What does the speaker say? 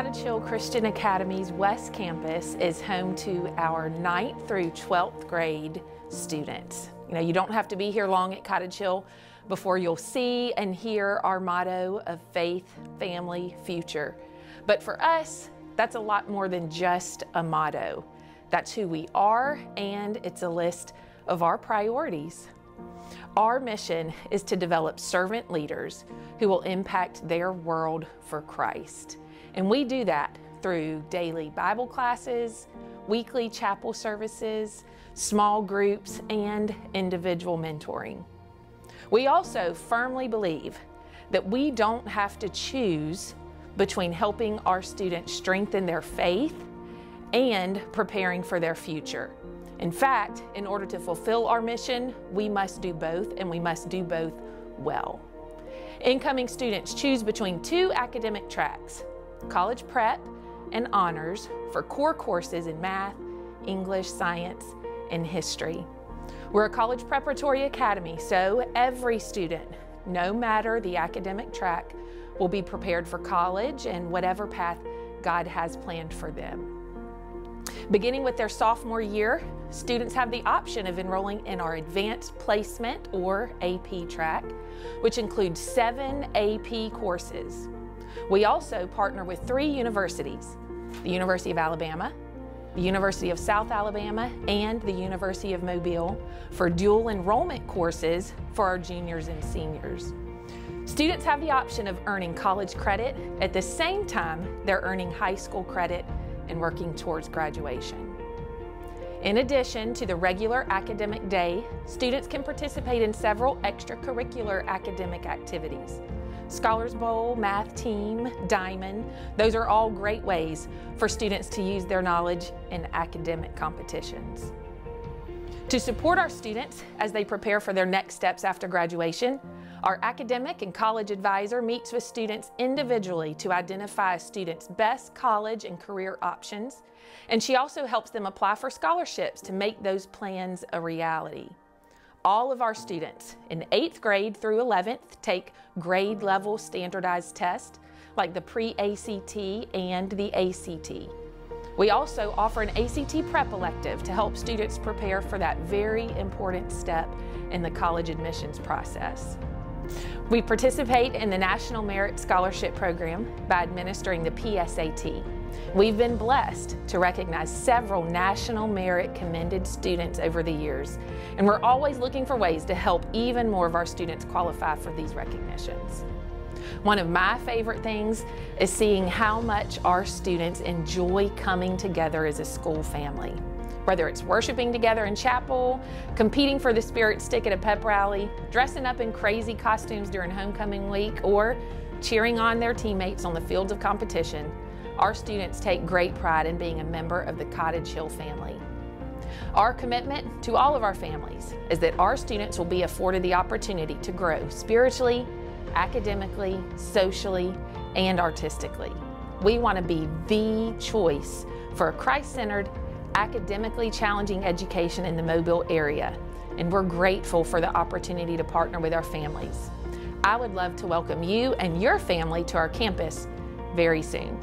Cottage Hill Christian Academy's West Campus is home to our 9th through 12th grade students. You know, you don't have to be here long at Cottage Hill before you'll see and hear our motto of faith, family, future. But for us, that's a lot more than just a motto. That's who we are, and it's a list of our priorities. Our mission is to develop servant leaders who will impact their world for Christ. And we do that through daily Bible classes, weekly chapel services, small groups, and individual mentoring. We also firmly believe that we don't have to choose between helping our students strengthen their faith and preparing for their future. In fact, in order to fulfill our mission, we must do both and we must do both well. Incoming students choose between two academic tracks, college prep and honors for core courses in math, English, science, and history. We're a college preparatory academy, so every student, no matter the academic track, will be prepared for college and whatever path God has planned for them. Beginning with their sophomore year, students have the option of enrolling in our Advanced Placement or AP track, which includes seven AP courses. We also partner with three universities, the University of Alabama, the University of South Alabama, and the University of Mobile for dual enrollment courses for our juniors and seniors. Students have the option of earning college credit at the same time they're earning high school credit and working towards graduation. In addition to the regular academic day, students can participate in several extracurricular academic activities. Scholars Bowl, Math Team, Diamond, those are all great ways for students to use their knowledge in academic competitions. To support our students as they prepare for their next steps after graduation, our academic and college advisor meets with students individually to identify student's best college and career options, and she also helps them apply for scholarships to make those plans a reality. All of our students in 8th grade through 11th take grade level standardized tests like the pre-ACT and the ACT. We also offer an ACT prep elective to help students prepare for that very important step in the college admissions process. We participate in the National Merit Scholarship Program by administering the PSAT. We've been blessed to recognize several National Merit commended students over the years, and we're always looking for ways to help even more of our students qualify for these recognitions. One of my favorite things is seeing how much our students enjoy coming together as a school family whether it's worshiping together in chapel, competing for the Spirit Stick at a pep rally, dressing up in crazy costumes during homecoming week, or cheering on their teammates on the fields of competition, our students take great pride in being a member of the Cottage Hill family. Our commitment to all of our families is that our students will be afforded the opportunity to grow spiritually, academically, socially, and artistically. We want to be the choice for a Christ centered, academically challenging education in the Mobile area, and we're grateful for the opportunity to partner with our families. I would love to welcome you and your family to our campus very soon.